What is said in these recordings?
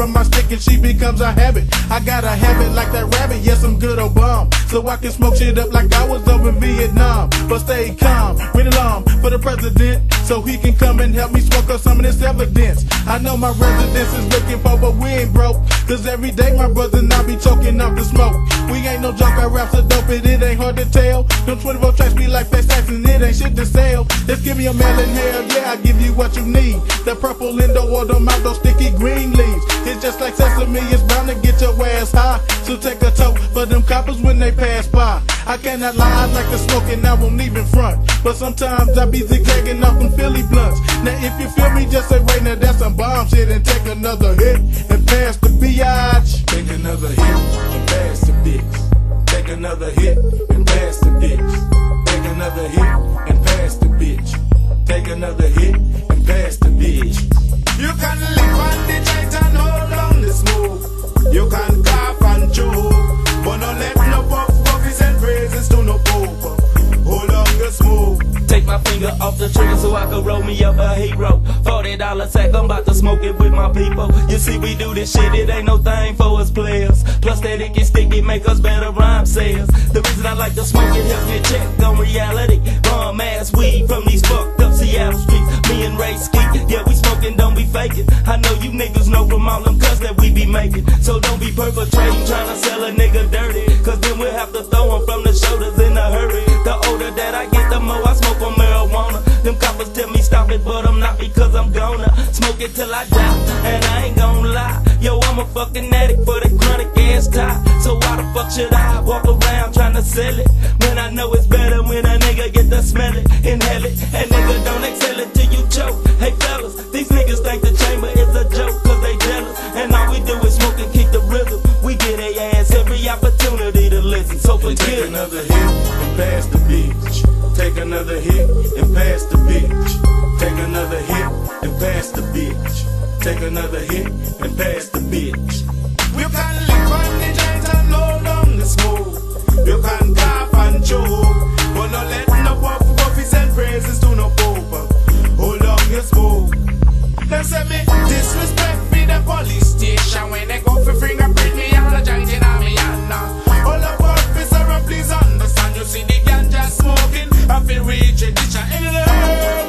from my stick and she becomes a habit. I got a habit like that rabbit, yes, I'm good or bomb. So I can smoke shit up like I was over in Vietnam. But stay calm, read along for the president, so he can come and help me smoke up some of this evidence. I know my residence is looking for, but we ain't broke. Cause every day my brother and I be choking up the smoke. We ain't no joke, I rap so dope, it, it ain't hard to tell. Them 24 tracks be like fast stacks and it ain't shit to sell. Just give me a melon, hell yeah, I give you what you need. The purple Lindo or the out those sticky green leaves. It's just like sesame, it's bound to get your ass high. So take a toke for them coppers when they pass by. I cannot lie, I like to smoke and I won't even front. But sometimes I be zigzagging off them Philly blunts. Now if you feel me, just say right now that's some bomb shit and take another hit and pass the biatch. Take another hit and pass the bitch. Take another hit and pass the bitch. Take another hit and pass the bitch. Take another hit and pass the bitch. You can live on the joint and hold on the smoke. You can cough and choke, but don't let no Hold. Take my finger off the trigger so I can roll me up a hero. Forty dollar sack, I'm about to smoke it with my people. You see, we do this shit, it ain't no thing for us players. Plus that it get sticky, make us better rhyme sayers. The reason I like to smoke it helps me check on reality. Bum ass weed from these fucked up Seattle streets. Me and Ray Ski, yeah we smoking, don't be faking. I know you niggas know from all them cuts that we be making. So don't be perpetrating, trying to sell a nigga dirty. Cause then we'll have to throw 'em from the shoulders in a hurry. The older that I get, the more I smoke on marijuana. Them coppers tell me stop it, but I'm not because I'm gonna smoke it till I die. And I ain't gonna lie, yo, I'm a fucking addict for the chronic ass tie. So why the fuck should I walk around trying to sell it? When I know it's better when a nigga get to smell it, inhale it. And nigga don't exhale it till you choke. Hey fellas, these niggas think the chamber is a joke cause they jealous. And all we do is smoke and keep the rhythm. We get a ass every opportunity to listen. So Take forget it. another hit and pass the bitch. Take another hit and pass the bitch. Take another hit and pass the bitch. Take another hit and pass the bitch. You can live and but no let no puff puffies and praises to no pope. Hold on your smoke. Them say me disrespect me the police station when they go for fingerprint me and the joint in me hand now. All of officer and please understand you see the ganja smoking. I feel reach a ditch in the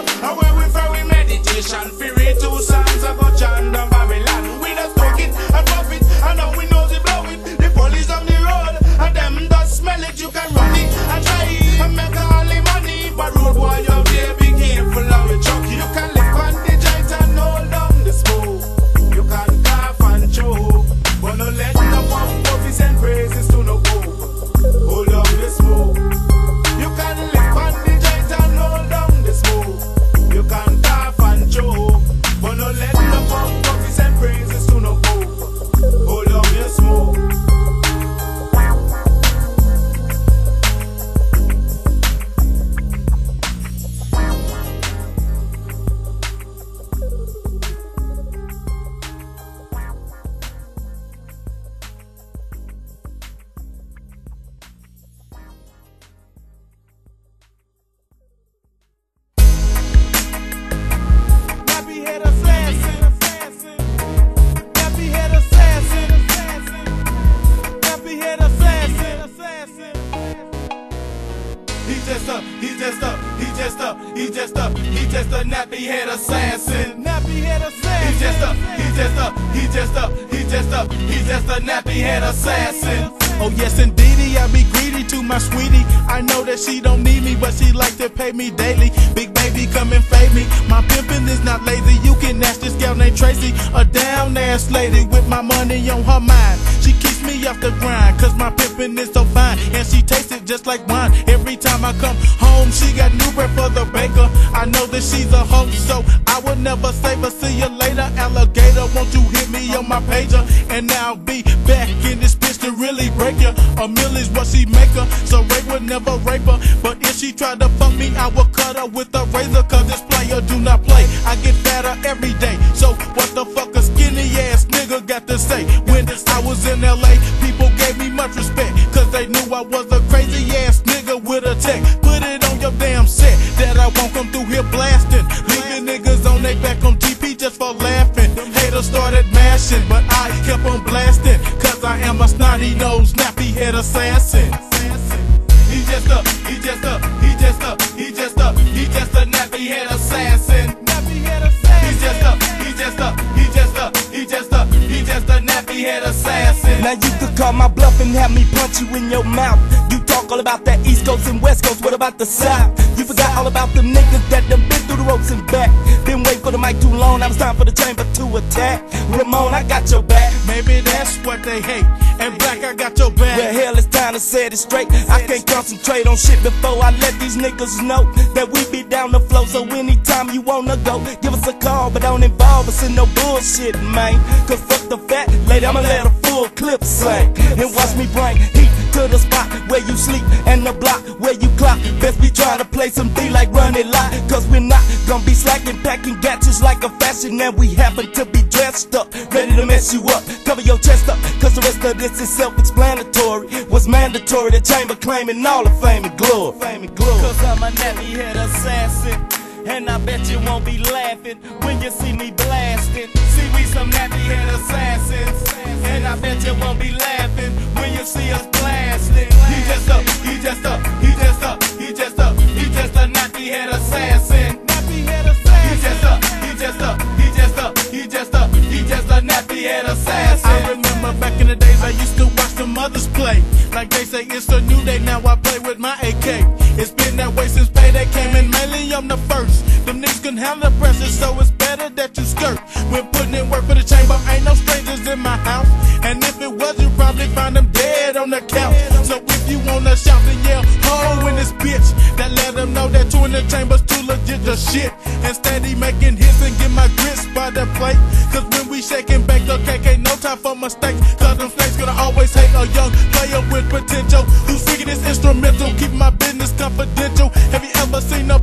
just a, he just a, he just a, he just a nappy head assassin. He just a, he just a, he just a, he just a, he just a nappy head assassin. Now you call my bluff and have me punch you in your mouth. You talk all about that East Coast and West Coast, what about the South? You forgot all about them niggas that done been through the ropes and back. Been waiting for the mic too long, now it's time for the chamber to attack. Ramon, I got your back. Maybe that's what they hate. And black, I got your back. Well, hell, it's time to set it straight. I can't concentrate on shit before I let these niggas know that we be down the flow. So anytime you wanna go, give us a call, but don't involve us in no bullshit, man. Cause fuck the fat lady, I'ma let a full clip slang. And watch me bring heat to the spot where you sleep and the block where you clock. Best be trying to play some D like run lot. Cause we're not gonna be slacking, packing gadgets like a fashion. And we happen to be dressed up, ready to mess you up. Cover your chest up, cause the rest of this is self explanatory. Was mandatory, the chamber claiming all the fame and glory. Fame and glory. Cause I'm a nappy head assassin. And I bet you won't be laughing when you see me blasting. See, we some nappy head assassins. And I bet you won't be laughing when you see us blasting. He just a, he just a, he just a, he just a, he just a nappy head assassin. He just a, he just a, he just a, he just a, he just a nappy head assassin. Back in the days I used to watch the mothers play. Like they say it's a new day, now I play with my AK. It's been that way since payday came and mainly I'm the first. Them niggas can handle the pressure, so it's better that you skirt. When putting in work for the chamber, ain't no strangers in my house. And if it was, you probably find them dead on the couch. So if you wanna shout and yell, ho in this bitch, that let them know that two in the chamber's too legit to shit. Instead, steady making hits and get my grits by the plate. Cause when we shake back the cake, ain't no time for mistakes. Cause them snakes gonna always hate a young player with potential. Who's freaking this instrumental, keep my business confidential. Have you ever seen a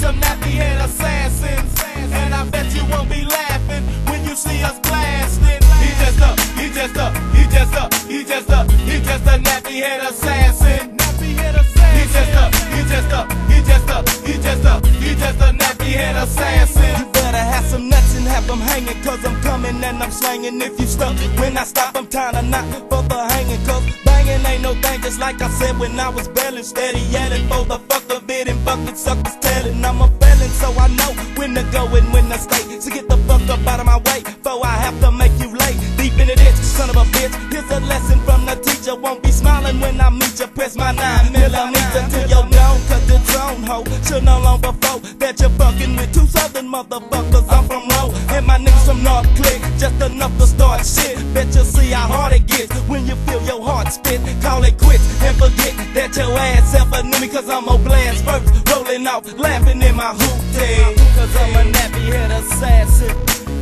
some nappy assassins. And I bet you won't be laughing when you see us blasting. He just a, he just a, he just a, he just a, he just a nappy head assassin. Nappy. He just a, he just a, he just a, he just a, he just a nappy head assassin. You better have some nuts and have them hanging, cause I'm coming and I'm slanging. If you stuck, when I stop, I'm trying to knock for the hanging, cause banging ain't no thing, just like I said when I was bailing, steady at it for the fuck of it, and bucket suckers telling. I'm a felon, so I know when to go and when to stay. So get the fuck up out of my way, before I have to make you late. Deep in the ditch, son of a bitch. Here's a lesson from the teacher. Won't be smiling when I meet you. Press my nine millimeter to your dome, cut the drone hoe. Should know long before that you're fucking with two southern motherfuckers. I'm from low, and my niggas from North Click. Just enough to start shit. Bet you see how hard it gets when spit. Call it quits and forget that your ass ever knew me, cause I'm a blast first. Rolling off, laughing in my hoop tag. Cause I'm a nappy head assassin.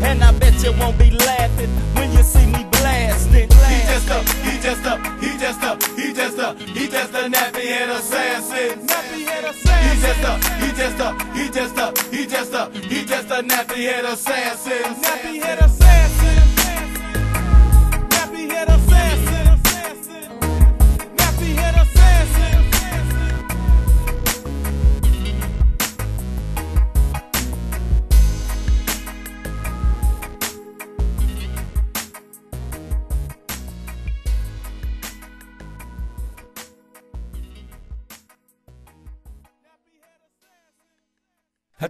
And I bet you won't be laughing when you see me blasting. He just a, he just a, he just a, he just a, he just a nappy head assassin. Nappy head assassin. He just a, he just a, he just a, he just a, he just a nappy head assassin. Nappy head assassin.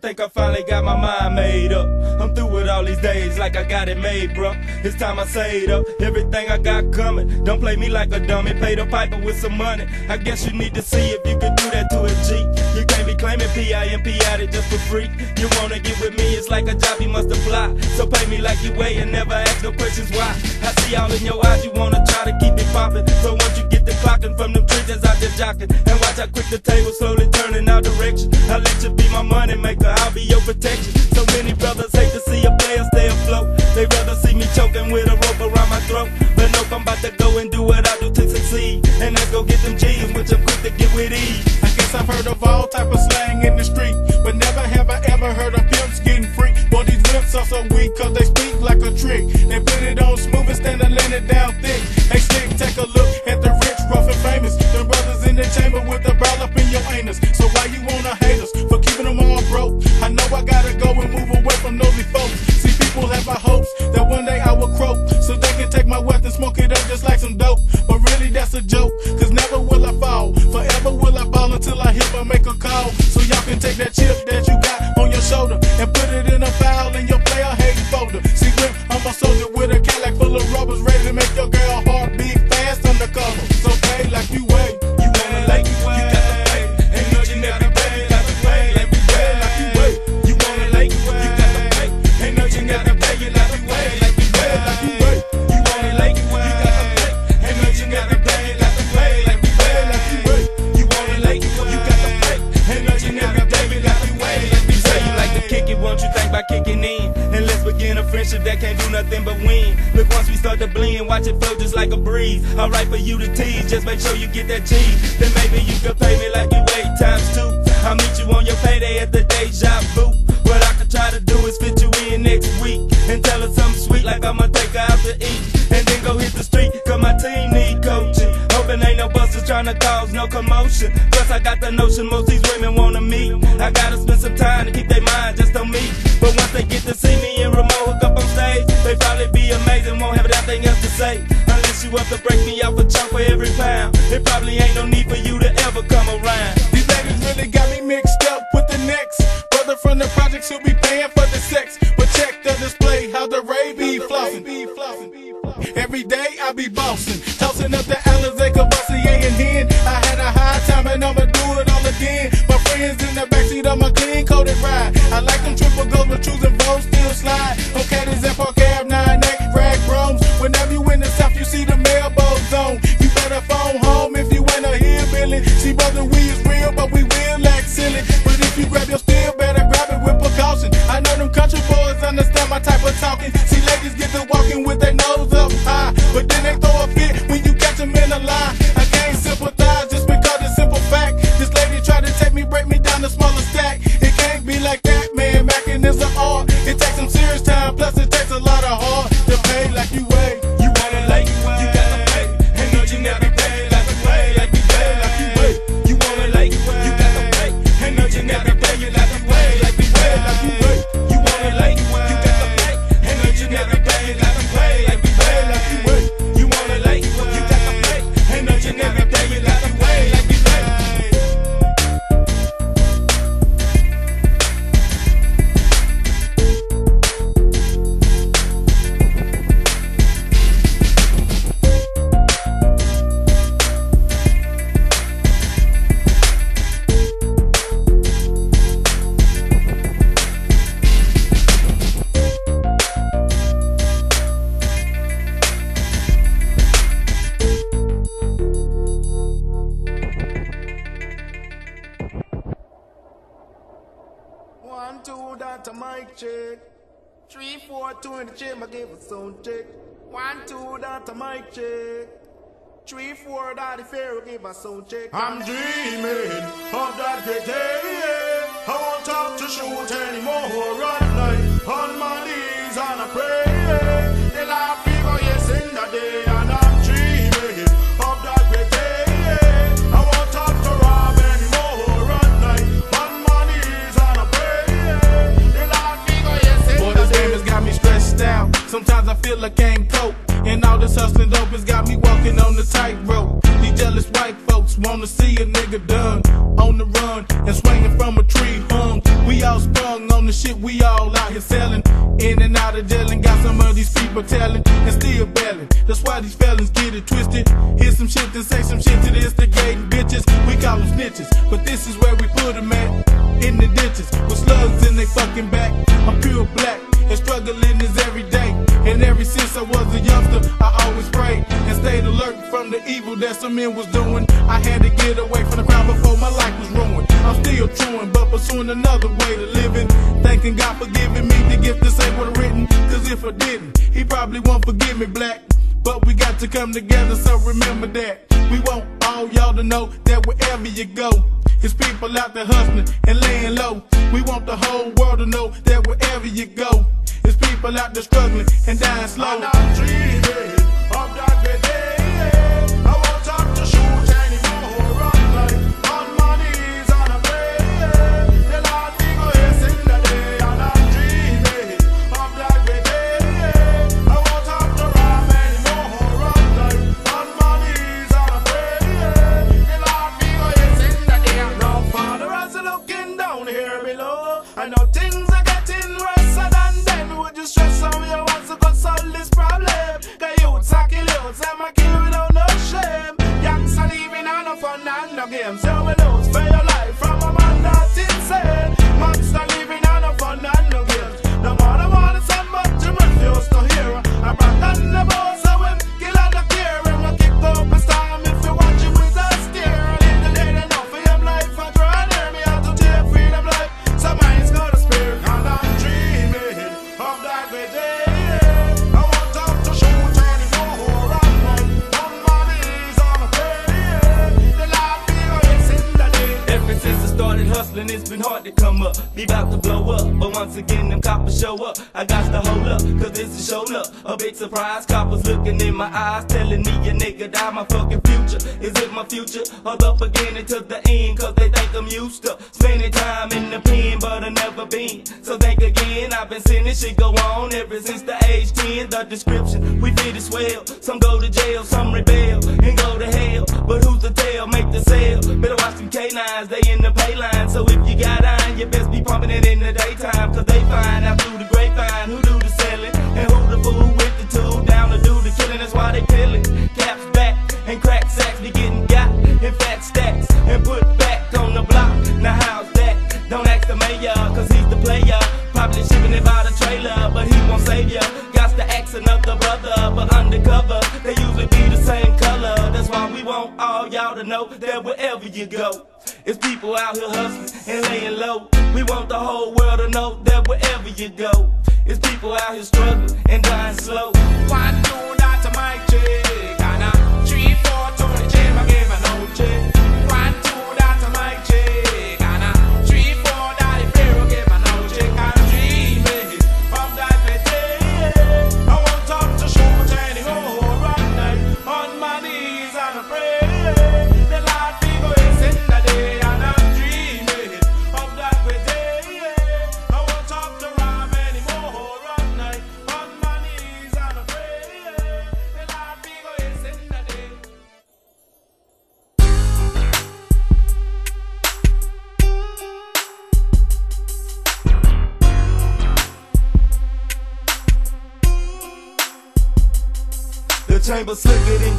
Think I finally got my mind made up. I'm through with all these days like I got it made, bruh. It's time I say it up. Everything I got coming. Don't play me like a dummy. Pay the piper with some money. I guess you need to see if you can do that to a G. You can't be claiming PIMP out it just for free. You wanna get with me, it's like a job you must apply. So pay me like you weigh and never ask no questions why. I see all in your eyes, you wanna try to keep it poppin'. So once you the clockin' from them trenches I there jockin', and watch how quick the table slowly turn in our direction. I let you be my money maker, I'll be your protection. So many brothers hate to see a player stay afloat. They rather see me choking with a rope around my throat. But nope, I'm about to go and do what I do to succeed. And let's go get them G's, which I'm quick to get with ease. I guess I've heard of all type of slang in the street, but never have I ever heard of pimps getting free. are so weak, cause they speak like a trick. They put it on smooth instead of laying it down thick. Hey, stick, take a look at the rich, rough and famous. The brothers in the chamber with the ball up in your anus. So why you wanna hate us for keeping them all broke? I know I gotta go and move away from nosy folks. See, people have high hopes that one and put it a breeze. Alright for you to tease, just make sure you get that cheese. Then maybe you could pay me like you weigh times two. I'll meet you on your payday at the deja vu. What I could try to do is fit you in next week and tell her something sweet like I'ma take her out to eat. And then go hit the street, cause my team need coaching. Hoping ain't no busters trying to cause no commotion. Plus, I got the notion most these women wanna meet. I gotta spend some time to keep their mind just on me. But once they get to see me and remote hook up on stage, they probably be amazing, won't have nothing else to say. Unless you up to Three, four, that the pharaoh give a sound check. I'm dreaming of that great day. I won't talk to shoot anymore at night. On my knees and I pray. The life figure yes in the day. And I'm dreaming of that great day. I won't talk to Rob anymore at night. On my knees and I pray. The life figure yes in Boy, the this game day. has got me stressed out. Sometimes I feel like I can't cope. And all this hustling dope has got me walking on the tightrope. These jealous white folks wanna see a nigga done on the run and swinging from a tree hung. We all sprung on the shit we all out here selling. In and out of jail and got some of these people telling and still belling. That's why these felons get it twisted. Hear some shit and say some shit to the instigating bitches. We call them snitches, but this is where we put them at. In the ditches with slugs in they fucking back. I'm pure black and struggling is every. And ever since I was a youngster, I always prayed and stayed alert from the evil that some men was doing. I had to get away from the crowd before my life was ruined. I'm still truing, but pursuing another way to living. Thanking God for giving me the gift to say what I written. Cause if I didn't, He probably won't forgive me, black. But we got to come together, so remember that. We want all y'all to know that wherever you go, it's people out there hustling and laying low. We want the whole world to know that wherever you go, it's people out there struggling and dying slow. Are kill youths, and I kill without no shame. Youngs are leaving on no fun and no games. So hustling, it's been hard to come up. Be about to blow up, but once again, them coppers show up. I got to hold up, cause it's a show up. A big surprise, coppers looking in my eyes, telling me a nigga die my fucking future. Is it my future? Or the beginning to the end, cause they think I'm used to spending time in the pen, but I never been. So think again, I've been seeing this shit go on ever since the age 10. The description, we fit as well. Some go to jail, some rebel, and go to hell. But who's to tell? Make the sale. Better watch them K9s, they in the pay line. So if you got iron, you best be pumping it in the daytime. Cause they find out through the grapevine who do the selling and who the fool with the tool down to do the killing. That's why they killing. Caps back and crack sacks be getting got in fat stacks and put back on the block. Now how's that? Don't ask the mayor, cause he's the player. Probably shipping it by the trailer, but he won't save ya. Got to ask another brother, but undercover, they usually be the same color. That's why we want all y'all to know that wherever you go, it's people out here hustling and laying low. We want the whole world to know that wherever you go, it's people out here struggling and dying slow. One, two, that's a mic check. Chamber slicker than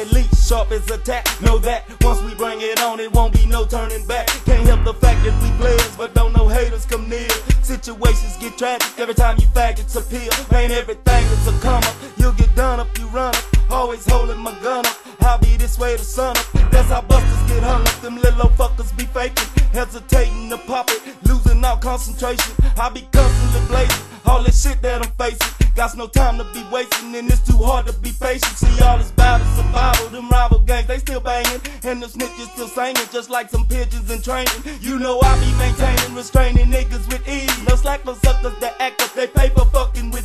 at least sharp as a tack. Know that once we bring it on, it won't be no turning back. Can't help the fact that we players, but don't know haters come near. Situations get tragic every time you faggots appear. Ain't everything that's a come up. You'll get done up, you run up. Always holding my gun up. I'll be this way to sun up. That's how busters get hung up. Them little fuckers be faking, hesitating to pop it, losing all concentration. I be constantly blazing all this shit that I'm facing. Got no time to be wasting, and it's too hard to be patient. See all this battle survival, them rival gangs, they still banging, and the snitches still singing, just like some pigeons in training. You know I be maintaining, restraining niggas with ease. No slack for suckers that act up, they pay for fucking with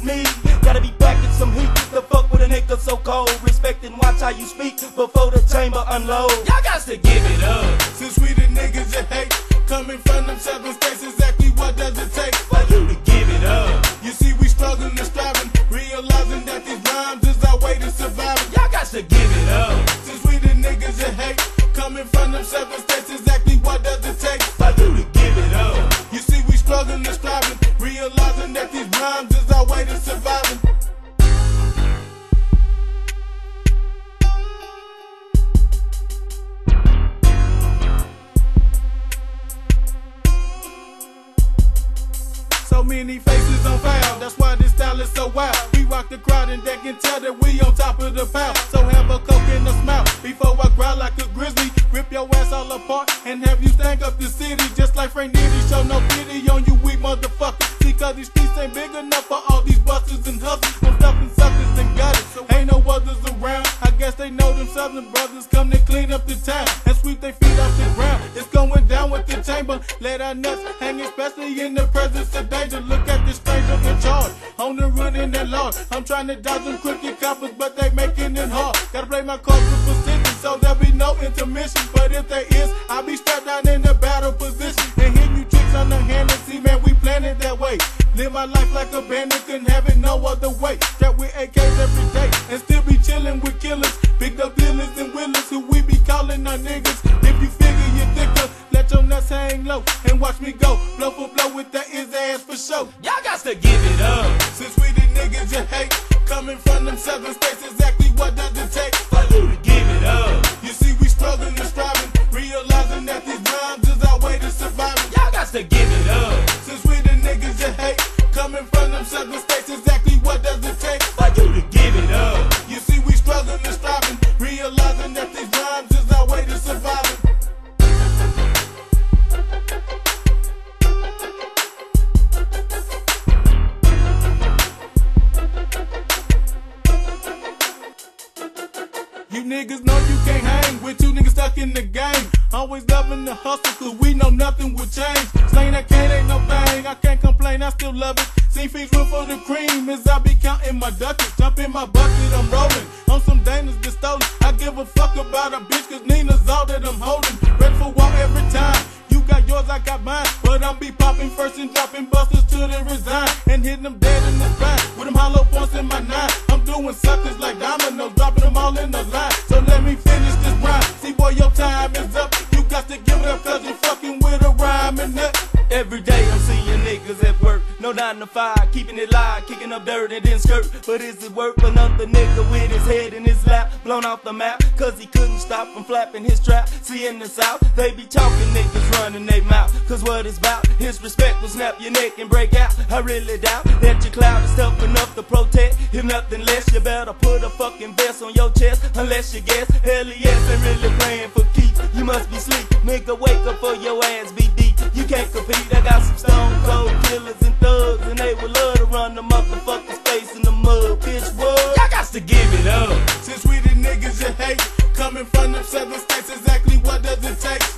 so cold. Respect and watch how you speak before the chamber unload. Y'all got to give it up. Since we the niggas that hate, coming from them seven states, calling our niggas. If you figure you're thicker, let your nuts hang low and watch me go blow for blow with that is ass for show. Y'all got to give it up. Since we the niggas you hate, coming from them southern states, exactly But is it worth another nigga with his head in his lap, blown off the map? Cause he couldn't stop from flapping his trap. See in the south, they be talking niggas running they mouth. Cause what it's about, his respect will snap your neck and break out. I really doubt that your cloud is tough enough to protect. If nothing less, you better put a fucking vest on your chest. Unless you guess, hell yes, ain't really playing to give it up. Since we the niggas you hate, coming from them southern states, exactly what does it take?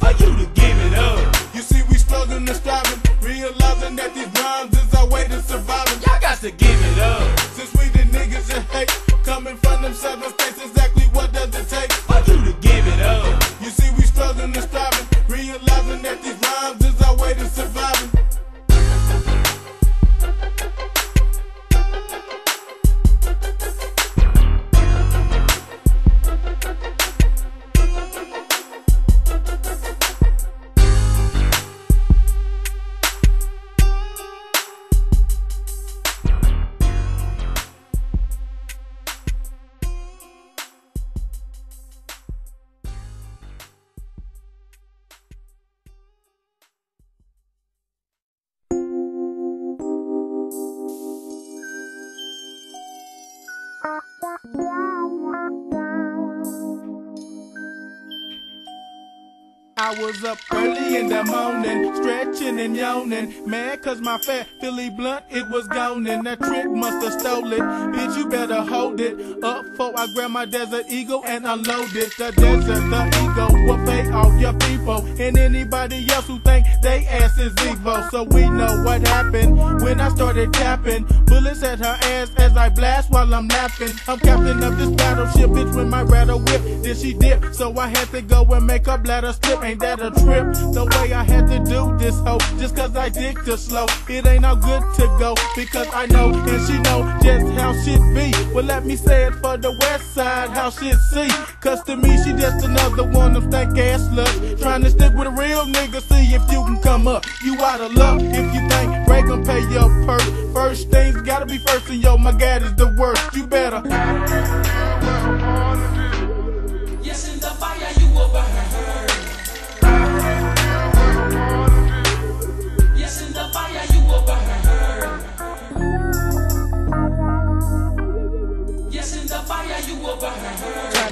Up early in the morning, stretching and yawning. Mad cause my fat Philly blunt, it was gone and that trick must have stole it. Bitch, you better hold it up before I grab my desert eagle and unload it. The desert, the ego will fade all your people and anybody else who think they ass is Evo. So we know what happened when I started tapping. Bullets at her ass as I blast while I'm laughing. I'm captain of this battleship, bitch, with my rattle whip. Then she dip, so I had to go and make her bladder slip. Ain't that a trip? The way I had to do this hoe, just cause I dig too slow. It ain't no good to go, because I know and she know just how shit be. Well, let me say it for the west side, how shit see. Cause to me, she just another one of stank ass sluts. Trying to stick with a real nigga, see if you can come up. You out of luck if you think Ray gon' pay your purse. First things gotta be first, and yo, my God is the worst. You better.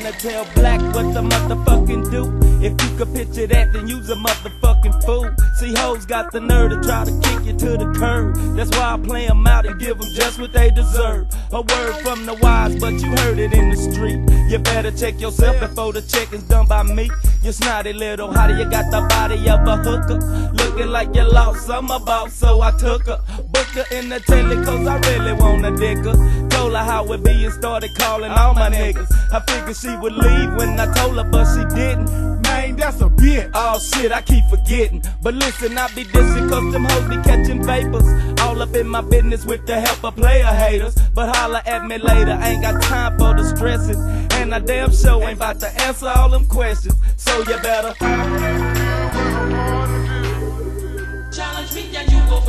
To tell black what the motherfucking do. If you could picture that, then you's a motherfucking fool. See, hoes got the nerve to try to kick you to the curb. That's why I play 'em out and give 'em just what they deserve. A word from the wise, but you heard it in the street. You better check yourself before the checking's done by me. You snotty little hottie, you got the body of a hooker. Looking like you lost some about, so I took her. Booked her in the telly, cause I really wanna dick her. Told her how it be and started calling all my niggas. I figured she would leave when I told her, but she didn't. Man, that's a bitch. Oh shit, I keep forgetting. But listen, I be dissing cause them hoes be catching vapors. All up in my business with the help of player haters. But holla at me later, ain't got time for the stressing. And I damn sure ain't about to answer all them questions. So you better. Challenge me and you will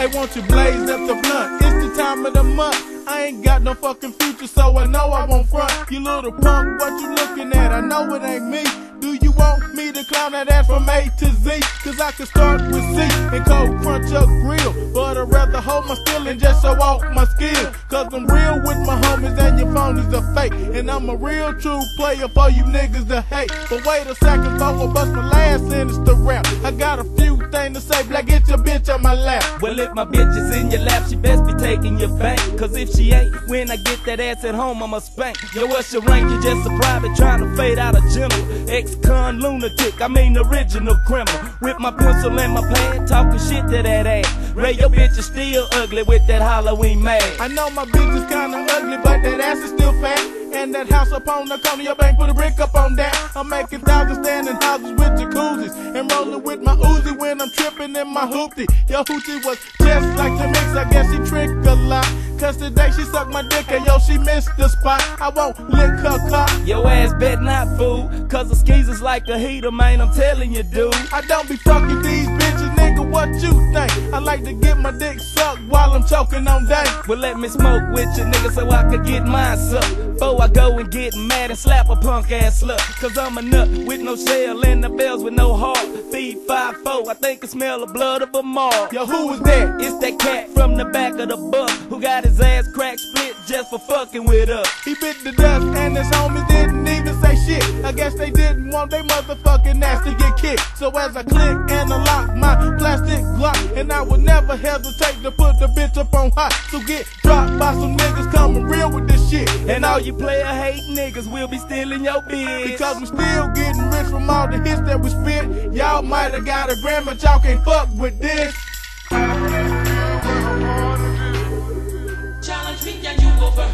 burn. Hey, won't you blaze up the blunt? It's the time of the month. I ain't got no fucking future, so I know I won't front. You little punk, what you looking at? I know it ain't me. Do you want me to clown that ass from A to Z? Cause I can start with C and cold crunch up grill. But I'd rather hold my feeling just show off my skill. Cause I'm real with my homies and your phonies are fake. And I'm a real true player for you niggas to hate. But wait a second, before I bust my last sentence to rap. I got a few things to say, black, get your bitch on my lap. Well, if my bitch is in your lap, she best be taking your bank. Cause if she when I get that ass at home, I'ma spank. Yo, what's your rank? You just a private trying to fade out a general. Ex-con lunatic, I mean original criminal. With my pencil and my pad, talking shit to that ass. Ray, your bitch is still ugly with that Halloween mask. I know my bitch is kinda ugly, but that ass is still fat. And that house up on the corner, your bank put a brick up on that. I'm making thousands standing houses with jacuzzis. And rolling with my Uzi when I'm tripping in my hoopty. Your hoochie was just like the mix, I guess she trick a lot. Cause today she sucked my dick and yo, she missed the spot. I won't lick her cock. Yo ass bet not, fool. Cause the is like a heater, man. I'm telling you, dude. I don't be fucking these bitches, nigga, what you think? I like to get my dick sucked while I'm choking on dank. Well, let me smoke with you, nigga, so I could get mine sucked. Before I go and get mad and slap a punk ass slut. Cause I'm a nut with no shell and the bells with no heart. Feed 5 4, I think I smell the blood of a mark. Yo, who was that? It's that cat from the back of the bus who got his ass cracked split just for fucking with us. He bit the dust and his homies didn't shit. I guess they didn't want their motherfucking ass to get kicked. So as I click and unlock my plastic Glock, and I would never hesitate to put the bitch up on hot. So get dropped by some niggas coming real with this shit. And all you player hate niggas will be stealing your bitch. Because we still getting rich from all the hits that we spit. Y'all might have got a gram, but y'all can't fuck with this. Challenge me and you will burn.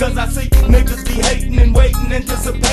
Cause I see niggas be hating and waiting, anticipating.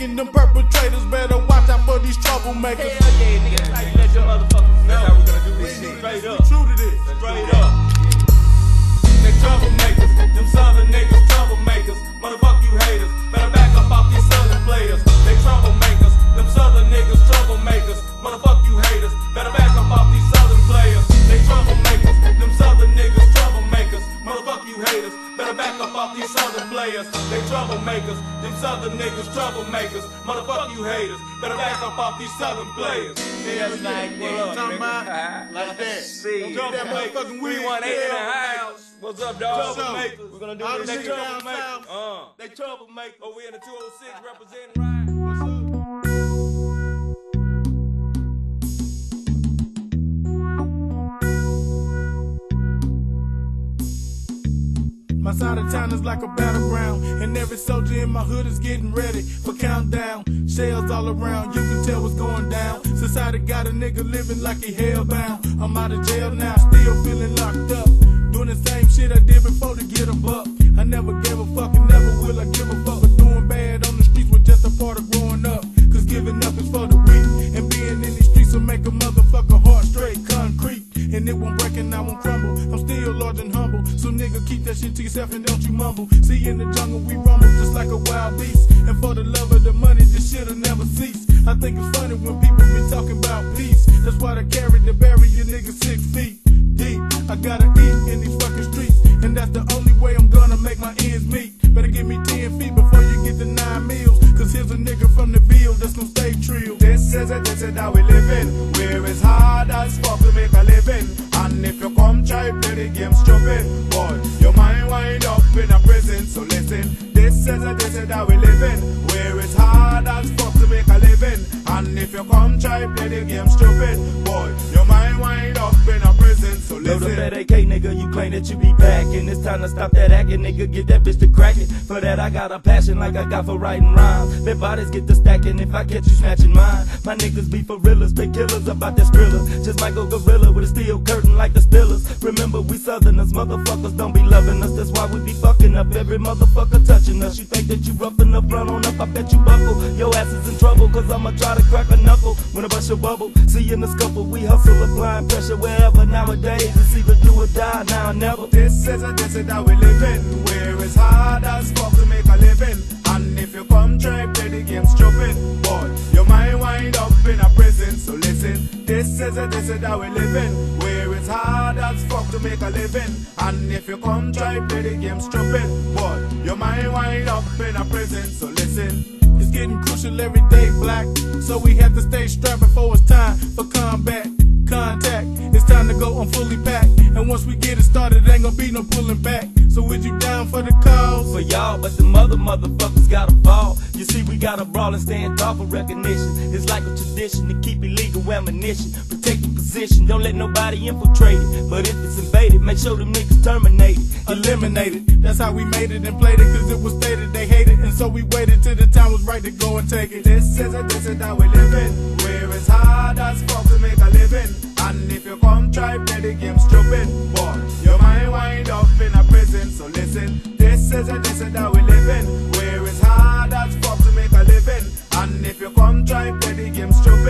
No. Them perpetrators better watch out for these troublemakers. Up off these southern players. Yeah, like that. Talking about like that. See, Don't get that motherfucking we wig want eight in the down. house. What's up, dog? Troublemakers. We're gonna do All this. the They niggas down troublemakers. south. Uh, they troublemakers. Oh, we in the 206 representing right. My side of town is like a battleground, and every soldier in my hood is getting ready for countdown. Shells all around, you can tell what's going down. Society got a nigga living like he hellbound. I'm out of jail now, still feeling locked up. Doing the same shit I did before to get a buck. I never gave a fuck and never will I give a fuck. But doing bad And it won't break and I won't crumble. I'm still large and humble. So nigga, keep that shit to yourself and don't you mumble. See in the jungle we rumble just like a wild beast. And for the love of the money, this shit'll never cease. I think it's funny when people be talking about peace. That's why they carry the your nigga six feet deep. I gotta eat in these fucking streets. And that's the only way I'm gonna make my ends meet. Better give me 10 feet before you get the nine meals. Cause here's a nigga from the field that's gonna stay trill. This is it, this is how we living. Where it's hard as fuck to make a living. And if you come try play the game stupid, boy, your mind wind up in a prison. So listen, this is it, this is how we living. Where it's hard And if you come try play the game stupid, boy, your mind wind up in a prison. So Load up listen. that AK, nigga, you claim that you be packing. It's time to stop that acting, nigga, get that bitch to cracking. For that, I got a passion like I got for writing rhymes. Their bodies get to stacking if I catch you snatching mine. My niggas be for realers, big killers about that skrilla. Just go gorilla with a steel curtain like the Steelers. Remember, we southerners, motherfuckers don't be loving us. That's why we be fucking up every motherfucker touching us. You think that you rough enough, run on up, I bet you buckle. Your ass is in trouble, cause I'ma try to crack a knuckle. When I bust your bubble, see in the scuffle, we hustle, applying pressure wherever nowadays. It's either do or die, now or never. This is this is how we living. Where it's hard as fuck to make a living. And if you come try play the game stupid, boy, your mind wind up in a prison. So listen, this is a is how we living. Where it's hard as fuck to make a living. And if you come try play the game stupid, boy, your mind wind up in a prison. So listen. It's getting crucial every day, black. So we have to stay strapped before it's time for combat. Contact. It's time to go on fully packed. And once we get it started, ain't gonna be no pulling back. So is you down for the cause? for y'all, but the mother motherfuckers gotta fall. You see, we gotta brawl and stand tall for recognition. It's like a tradition to keep illegal ammunition. Protect position, don't let nobody infiltrate it. But if it's invaded, make sure them niggas terminate it. Eliminated. That's how we made it and played it, cause it was stated they hated. And so we waited till the time was right to go and take it. This is it, this is how we live. Where it's hard as fuck to make a living. And if you come try play the game stupid, boy, your mind wind up in a prison. So listen, this is it, this is how we live. Where it's hard as fuck to make a living. And if you come try play the game stupid,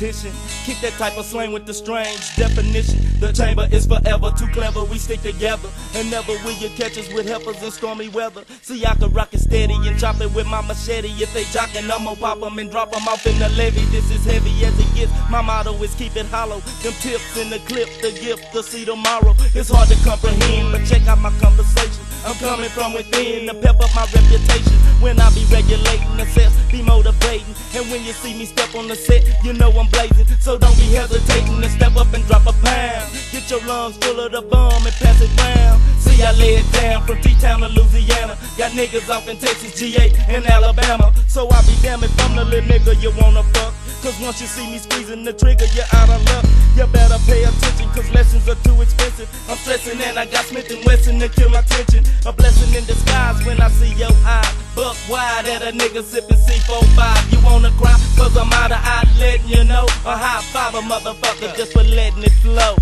with repetition. Kick that type of slang with the strange definition. The chamber is forever too clever, we stick together. And never will you catch us with helpers in stormy weather. See, I can rock it steady and chop it with my machete. If they jockin', I'ma pop 'em and drop 'em off in the levee. This is heavy as it gets. My motto is keep it hollow. Them tips in the clip, the gift to see tomorrow. It's hard to comprehend, but check out my conversation. I'm coming from within to pep up my reputation. When I be regulating the sets, be motivating. And when you see me step on the set, you know I'm blazing. So don't be hesitating to step up and drop a pound. Get your lungs full of the bomb and pass it round. See, I lay it down from T-Town to Louisiana. Got niggas off in Texas, GA, and Alabama. So I be damn if I'm the little nigga you wanna fuck. Cause once you see me squeezing the trigger, you're out of luck. You better pay attention, cause lessons are too expensive. I'm stressing and I got Smith and Wesson to kill my tension. A blessing in disguise when I see your eye. Buck wide at a nigga sipping C45. You wanna cry, cause I'm out of eye letting you know. A high five a motherfucker just for letting it flow.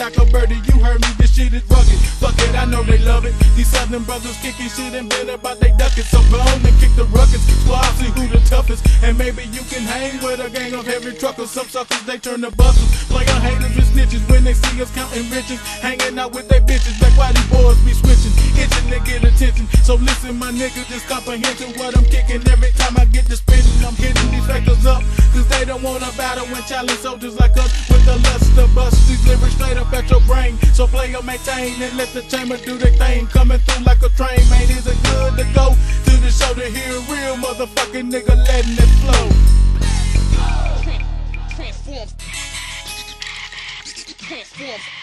Like a birdie. You heard me, this shit is rugged. Fuck it, I know they love it. These southern brothers kicking shit and been about they ducking. So go on and kick the ruckus. I'll see who the toughest. And maybe you can hang with a gang of heavy truckers. Some suckers, they turn to busters. Play on haters and snitches when they see us counting riches. Hanging out with their bitches like why these boys be to get attention. So listen, my nigga, just comprehend what I'm kicking. Every time I get to spinning, I'm hitting these fakers up. Cause they don't wanna battle and challenge soldiers like us with the lust to bust these lyrics straight up at your brain. So play or maintain and let the chamber do their thing. Coming through like a train, man. Is it good to go to the show to hear real motherfucking nigga letting it flow? Transforms. Transforms.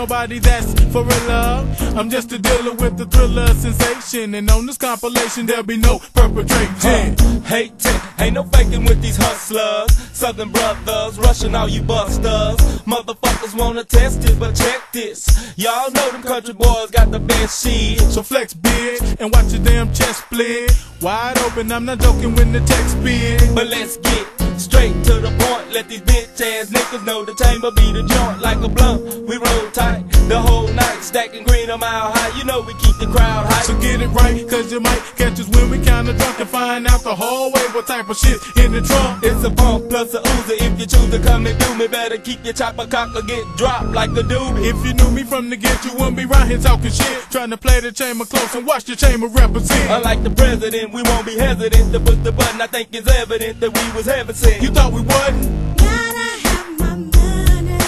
Nobody, that's for real love. I'm just a dealer with the thriller sensation. And on this compilation, there'll be no perpetrating. Hating, ain't no faking with these hustlers. Southern brothers, rushing all you busters. Motherfuckers wanna test it, but check this. Y'all know them country boys got the best shit. So flex big and watch your damn chest split. Wide open, I'm not joking when the text big. But let's get Straight to the point, let these bitch ass niggas know the chamber be the joint like a blunt. We roll tight the whole night, stacking green a mile high. You know we keep the crowd high. So get it right, cause you might catch us when we kinda drunk and find out the whole way what type of shit in the trunk. It's a pump plus a Uzi. If you choose to come and do me, better keep your chopper cock or get dropped like a doobie. If you knew me from the get, you wouldn't be right here talking shit. Trying to play the chamber close and watch the chamber represent. Unlike the president, we won't be hesitant to push the button. I think it's evident that we was sent. You thought we wouldn't? Gotta have my money.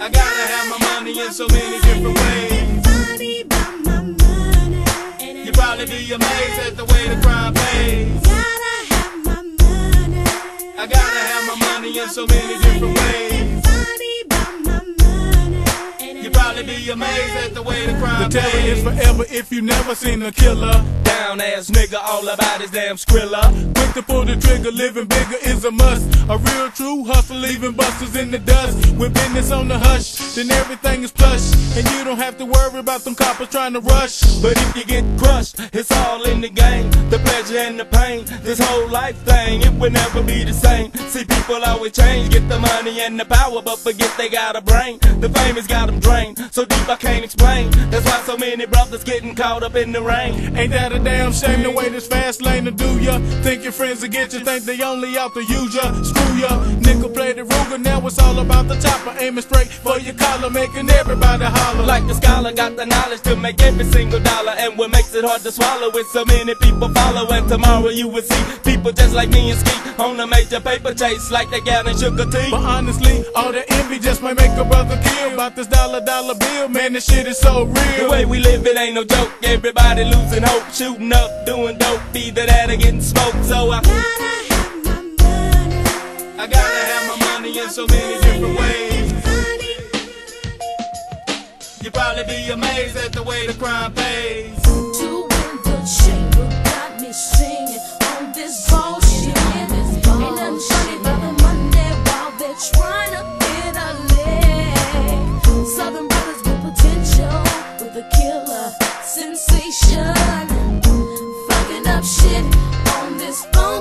I gotta have my money in so many different ways. Money by my money. You probably be amazed at the way the crime pays. Gotta have my money. I gotta have my money in so many different ways. Probably be amazed at the way the The crime terror is forever if you never seen a killer. Down ass nigga, all about his damn skrilla. Quick to pull the trigger, living bigger is a must. A real true hustle, leaving busters in the dust. With business on the hush, then everything is plush. And you don't have to worry about them coppers trying to rush. But if you get crushed, it's all in the game. The pleasure and the pain, this whole life thing, it will never be the same. See, people always change, get the money and the power, but forget they got a brain. The fame has got them drained, so deep I can't explain. That's why so many brothers getting caught up in the rain. Ain't that a damn shame the way this fast lane to do ya? Think your friends will get you, think they only out to use ya. Screw ya, nickel plated Ruger, now it's all about the chopper. Aiming straight for your collar, making everybody holler. Like the scholar got the knowledge to make every single dollar, and what makes it hard to swallow is so many people follow. And tomorrow you will see people just like me and Ski on a major paper chase, like they got in sugar tea. But honestly, all the envy just might make a brother kill. About this dollar dollar bill, man, this shit is so real. The way we live, it ain't no joke. Everybody losing hope, shooting up, doing dope, either that or getting smoked. So I, Gotta have my money. I gotta have my money in so many different ways. Money. You probably be amazed at the way the crime pays. Two in the chamber got me singing on this bullshit. Ain't nothing funny about the Monday while they're trying sensation. Fucking up shit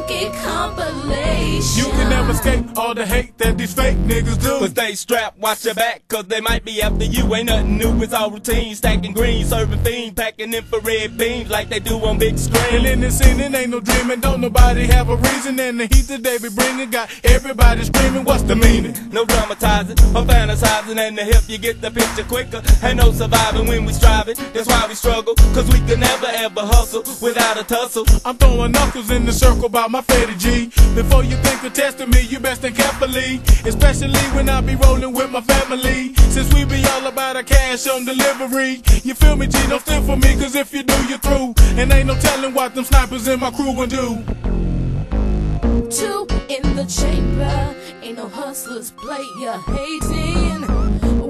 funky compilation. You can never escape all the hate that these fake niggas do. But stay strapped, watch your back, cause they might be after you. Ain't nothing new, it's all routine. Stacking green, serving fiend, packing infrared beams like they do on big screen. And screen. in this scene, it ain't no dreaming, don't nobody have a reason. And the heat that they be bringing got everybody screaming, what's the meaning? No dramatizing or fantasizing, and the help you get the picture quicker. Ain't no surviving when we striving, that's why we struggle. Cause we can never ever hustle without a tussle. I'm throwing knuckles in the circle by my fatty G. Before you think of testing me, you best think carefully. Especially when I be rolling with my family. Since we be all about a cash on delivery. You feel me, G? Don't steal for me, cause if you do, you're through. And ain't no telling what them snipers in my crew gon' do. Two in the chamber, ain't no hustlers player hating.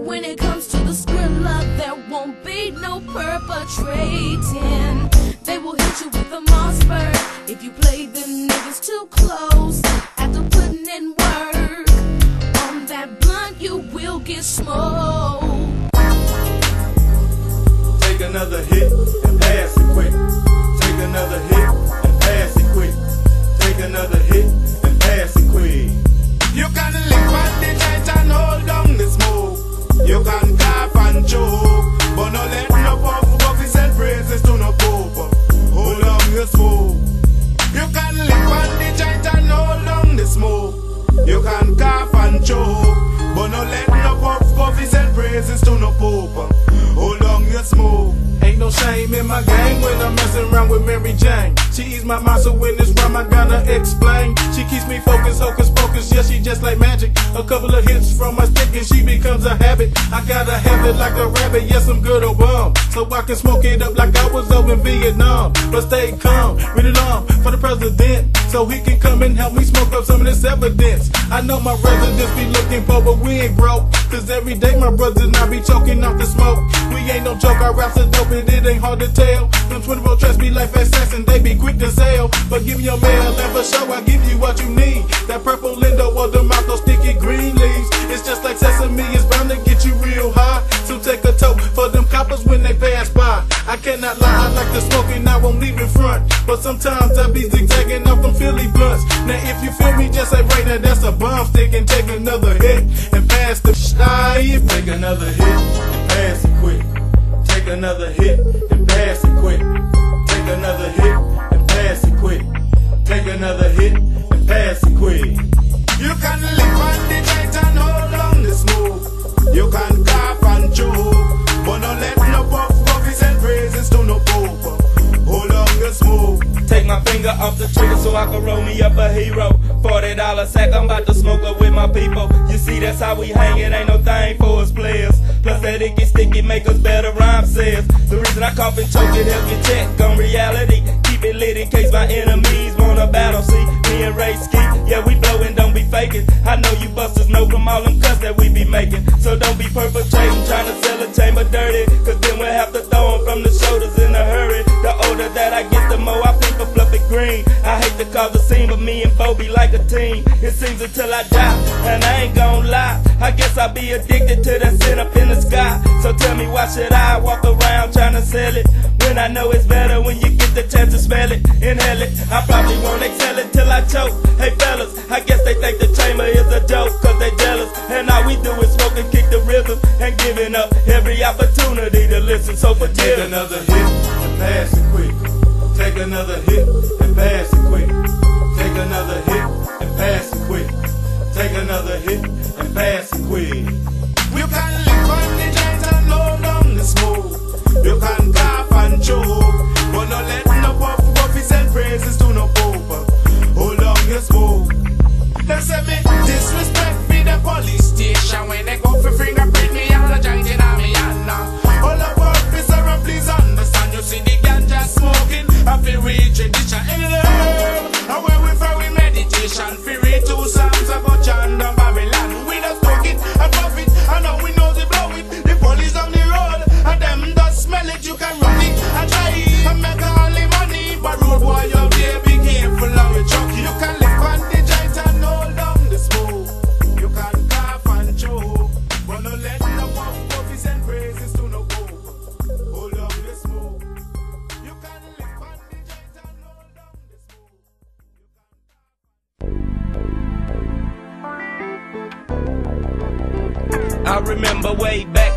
When it comes to the skrilla, there won't be no perpetrating. They will hit you with a Mossberg if you play them niggas too close. After putting in work on that blunt, you will get smoked. Take another hit and pass it quick. Take another hit and pass it quick. Take another hit and pass it quick. You can lick on the and hold down the smoke. You can cough and choke, On. You can lick on the joint and hold down the smoke. You can cough and choke, but no let no puff puffy send praises to no pope. Hold on your smoke. Ain't no shame in my game when I'm messing around with Mary Jane. She my mind, so when it's rhyme, I gotta explain. She keeps me focused, hocus pocus, yeah, she just like magic. A couple of hits from my stick and she becomes a habit. I gotta have it like a rabbit, yes, I'm good or bum. So I can smoke it up like I was over in Vietnam. But stay calm, read it on for the president. So he can come and help me smoke up some of this evidence. I know my residents be looking for, but we ain't broke. Cause every day my brothers and I be choking off the smoke. We ain't no joke, our raps are dope and it ain't hard to tell. Them 24 tracks be like assassin, they be quick to sell. But give me your mail and for sure I give you what you need. That purple lindo or the mouth, those sticky green leaves. It's just like sesame, it's bound to get you real high. So take a toke for them coppers when they pass by. I cannot lie, I like to smoke and I won't leave in front. But sometimes I be zigzagging off them Philly blunts. Now if you feel me, just say right now that's a bomb stick and take another hit and pass the shit. Take another hit and pass it quick. Take another hit and pass it quick. Take another hit Take another hit and pass it quick. You can live the night and hold on the smoke. You can cough and choke, but don't let no puff puffies and praises to no pope. The smoke. Take my finger off the trigger so I can roll me up a hero. Forty dollar sack, I'm about to smoke up with my people. You see, that's how we hang. It ain't no thing for us players. Plus that get sticky, make us better rhyme says. The reason I cough and choke it help you check on reality. Keep it lit in case my enemies wanna battle. See, me and Ray ski, yeah we blowin', don't be faking. I know you busters know from all them cuts that we be making. So don't be perpetrating, trying to sell a chamber dirty. Cause then we'll have to throw 'em from the shoulders cause a scene, but me and Bo be like a team. It seems until I die, and I ain't gon' lie. I guess I'll be addicted to that sin up in the sky. So tell me why should I walk around trying to sell it? When I know it's better when you get the chance to smell it, inhale it. I probably won't exhale it till I choke. Hey fellas, I guess they think the chamber is a joke, cause they jealous. And all we do is smoke and kick the rhythm, and giving up every opportunity to listen. So Take another hit and pass it quick. Take another hit and pass it quick. Take another hit and pass it quick. Take another hit and pass it quick. You can live on the giant and on the smoke. You can cough and choke, but don't let no puff puffies and praises to no pope. Hold on your smoke. They say me disrespect me the police station when they go for fingerprint me all the giant feel reach a in the herb. And when we for we meditation, feel read two psalms about Chanda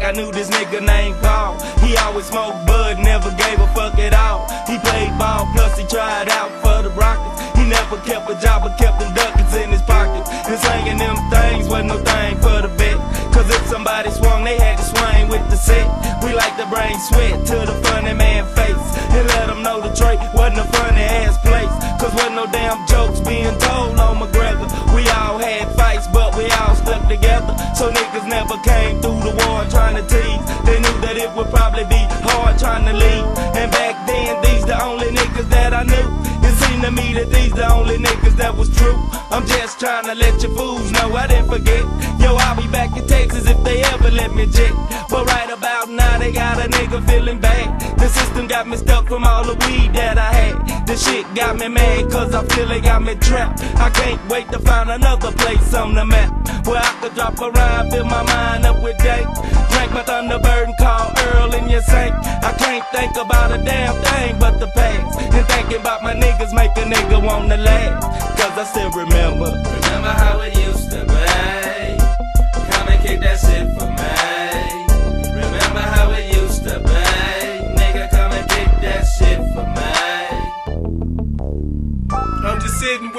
I knew this nigga named Paul. He always smoked bud, never gave a fuck at all. He played ball, plus he tried out for the Rockets. He never kept a job, but kept them ducats in his pocket. And slanging them things wasn't no thing for the bet. Cause if somebody swung, they had to swing with the set. We like to bring sweat to the funny man face. And let him know Detroit wasn't a funny ass place. Cause wasn't no damn jokes being told on McGregor. We all had fights, but we all stuck together. So niggas never came through the war trying to tease. They knew that it would probably be hard trying to leave. And back then, these the only niggas that I knew. It seemed to me that only niggas that was true. I'm just trying to let you fools know I didn't forget. Yo, I'll be back in Texas if they ever let me jet. But right about now, they got a nigga feeling bad. The system got me stuck from all the weed that I had. The shit got me mad cause I feel they got me trapped. I can't wait to find another place on the map where I could drop a rhyme, fill my mind up with day. Drink my Thunderbird and call Earl in your sink. I can't think about a damn thing but the past. And thinking about my niggas make a nigga wanna laugh. Cause I still remember. Remember how it used to be. Come and kick that shit for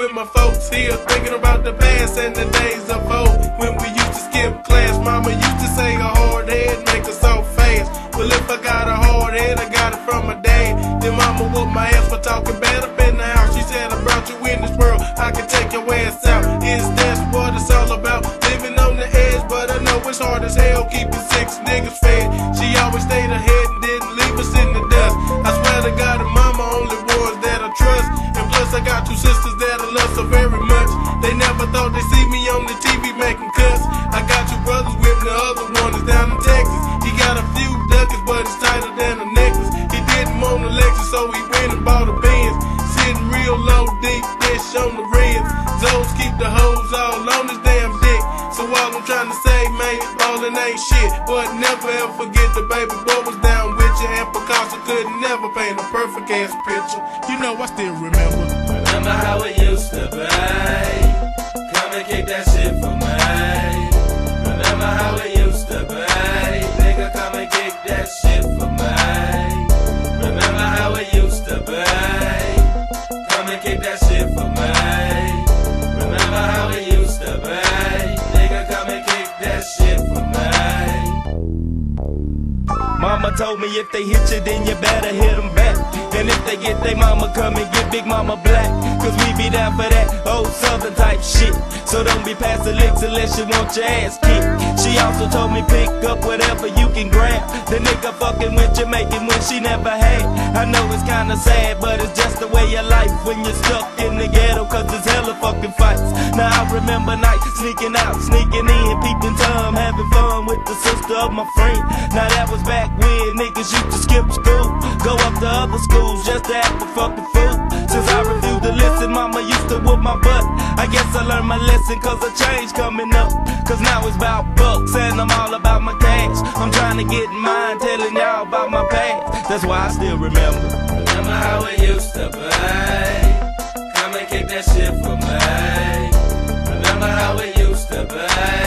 with my folks here, thinking about the past and the days of old. When we used to skip class, mama used to say a hard head make us so fast. Well, if I got a hard head, I got it from my dad. Then mama whooped my ass for talking bad up in the house. She said, I brought you in this world, I can take your ass out. Is that what it's all about? Living on the edge, but I know it's hard as hell keeping six niggas fed. She always stayed ahead low, on the rims. Zones keep the hoes all on his damn dick. So all I'm trying to say, man, ballin' ain't shit. But never ever forget the baby boy was down with you. And Picasso could never paint a perfect ass picture. You know, I still remember. Remember how it used to be? Told me if they hit you, then you better hit them back. And if they get they mama, come and get Big Mama Black. Cause we be down for that old southern type shit. So don't be past the licks unless you want your ass kicked. She also told me pick up whatever you can grab. The nigga fucking with making when she never had. I know it's kinda sad, but it's just the way of life when you're stuck in the ghetto. Cause it's hella fucking fights. Now I remember nights sneaking out, sneaking in, peeping Tom, having fun with the sister of my friend. Now that was back when niggas used to skip school, go up to other schools just to act a fucking fool. Since I refused listen, mama used to whoop my butt. I guess I learned my lesson cause a change coming up. Cause now it's about bucks and I'm all about my cash. I'm trying to get mine, telling y'all about my past. That's why I still remember. Remember how it used to be? Come and kick that shit for me. Remember how it used to be?